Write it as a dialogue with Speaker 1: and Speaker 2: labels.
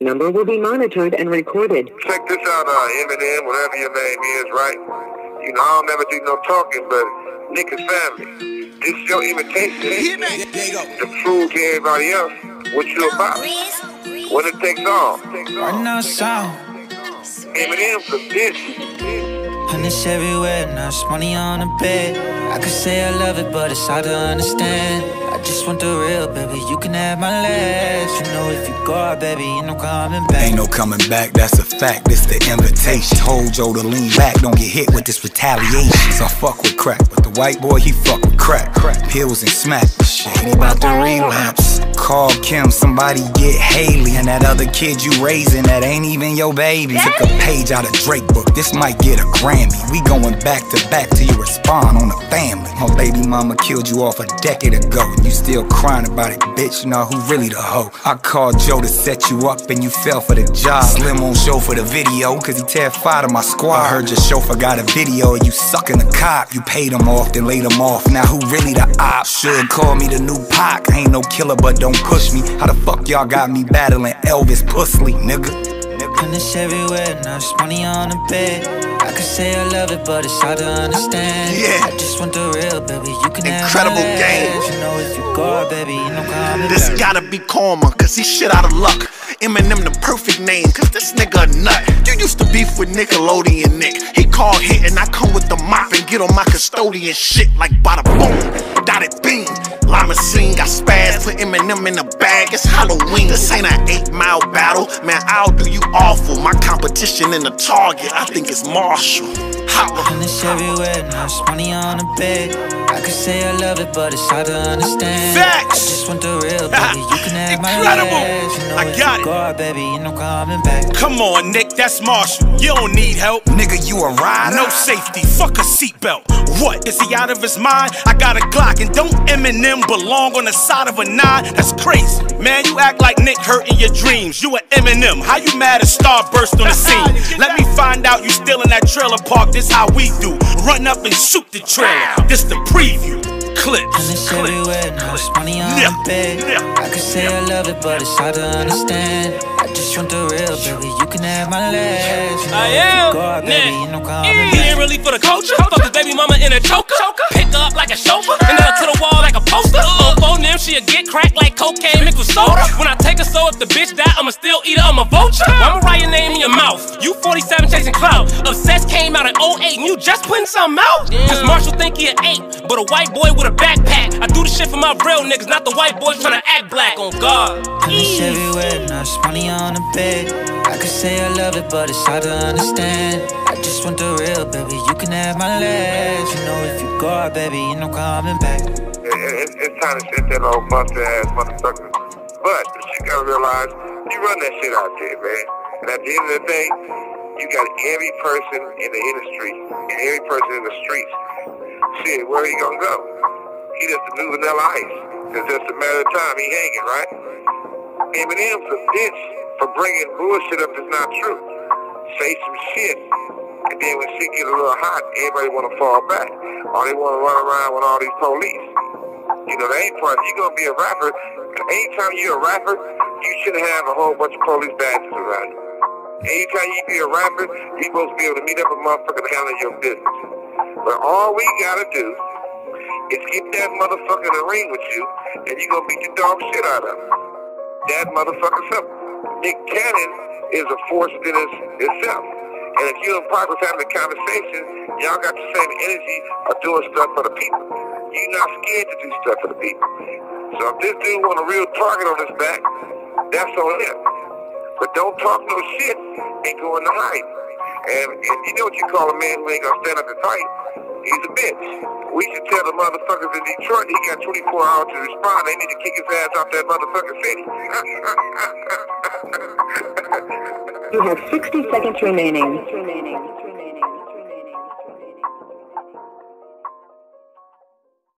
Speaker 1: Number will be monitored and recorded.
Speaker 2: Check this out, uh, Eminem, whatever your name is, right? You know, I don't never do no talking, but Nick is family. This is your imitation to prove to everybody else what you about. When it takes off.
Speaker 3: Right now, sound.
Speaker 2: Eminem for this.
Speaker 3: Honey's everywhere, now it's money on the bed. I could say I love it, but it's hard to understand. I just want the real, baby. You can have my last. You know, if you go out, baby, ain't no coming back.
Speaker 4: Ain't no coming back, that's a fact. It's the invitation. Told Joe to lean back, don't get hit with this retaliation. So I fuck with crack, but the white boy, he fuck with crack. Crack, Pills and smack. Shit, he about to relapse. Call Kim, somebody get Hailie. And that other kid you raising, that ain't even your baby. Took a page out of Drake book, this might get a Grammy. We going back to back till you respond on the family. My baby mama killed you off a decade ago, and you still crying about it, bitch. Know who really the hoe? I called Joe to set you up, and you fell for the job. Slim won't show for the video, cause he terrified of my squad. I heard your chauffeur got a video of you sucking the cop. You paid him off, then laid him off. Now who really the op? Should call me the new Pac. Ain't no killer, but don't push me. How the fuck y'all got me battling Elvis Pusley, nigga?
Speaker 3: And it's everywhere, now it's money on the bed. I could say I love it, but it's hard to understand.
Speaker 5: Yeah.
Speaker 3: I just want the real, baby. You can
Speaker 5: Incredible game.
Speaker 3: You know, if you go baby, no coming
Speaker 5: This
Speaker 3: back.
Speaker 5: gotta be karma, cause he's shit out of luck. Eminem the perfect name, cause this nigga a nut. You used to beef with Nickelodeon Nick. He called hit and I come with the mop and get on my custodian shit like bada boom, dotted beam. Limousine got spaz, put Eminem in the bag, it's Halloween. This ain't an eight mile battle, man, I'll do you awful. My competition in the target, I think it's Marshall. Holla.
Speaker 3: And it's everywhere, now it's money on the bed. I could say I love it, but it's hard to understand.
Speaker 5: Facts.
Speaker 3: I just want the real, baby. You can have my
Speaker 6: Incredible.
Speaker 3: You know,
Speaker 6: I got it.
Speaker 3: go out, baby, ain't no coming back.
Speaker 6: Come on, Nick, that's Marshall. You don't need help.
Speaker 4: Nigga, you a rider?
Speaker 6: No safety, fuck a seatbelt. What? Is he out of his mind? I got a Glock, and don't Eminem belong on the side of a nine? That's crazy. Man, you act like Nick hurt in your dreams. You an Eminem. How you mad at Starburst on the scene? Let me find out you still in that trailer park. This how we do. Run up and shoot the trailer. This the preview. Clips.
Speaker 3: And it's everywhere, now it's money on
Speaker 6: Yeah.
Speaker 3: bed.
Speaker 6: Yeah.
Speaker 3: I could say I love it, but it's hard to understand. I just want the real, baby. You can have my last. You know,
Speaker 7: I am
Speaker 3: you go out, baby, no coming
Speaker 7: He ain't really for the culture. Fuck his baby mama in a choker. Pick up like a chauffeur. She'll get cracked like cocaine mixed with soda. When I take her so if the bitch die, I'ma still eat her, I'm a vulture. I'ma write your name in your mouth. You 47 chasing clout. Obsessed came out in 08 and you just putting something out. Cause Marshall think he an ape, but a white boy with a backpack. I do the shit for my real niggas, not the white boys tryna act black on God.
Speaker 3: And it's everywhere, now it's money on the bed. I could say I love it, but it's hard to understand. I just want the real, baby. You can have my last. You know, if you go out, baby, ain't no coming back.
Speaker 2: It- it- it's time to shit that old busted ass motherfucker. But you gotta realize you run that shit out there, man. And at the end of the day, you got every person in the industry and every person in the streets. Shit, where he gonna go? He just a new vanilla ice. It's just a matter of time he hanging, right? Eminem's a bitch for bringing bullshit up that's not true. Say some shit, and then when shit get a little hot, everybody wanna fall back. Or they wanna run around with all these police. You know, they ain't part. You're gonna be a rapper. Anytime you're a rapper, you shouldn't have a whole bunch of police badges around you. Anytime you be a rapper, you supposed to be able to meet up a motherfucker to handle your business. But all we gotta do is get that motherfucker in the ring with you, and you gonna beat the dog shit out of him. That motherfucker simple. Nick Cannon is a force within his, itself. And if you and Pac was having a conversation, y'all got the same energy of doing stuff for the people. You're not scared to do stuff for the people. So if this dude want a real target on his back, that's on him. But don't talk no shit and go in the hype. And, and you know what you call a man who ain't gonna stand up and fight? He's a bitch. We should tell the motherfuckers in Detroit he got 24 hours to respond. They need to kick his ass out that motherfucking city.
Speaker 1: You have 60 seconds remaining.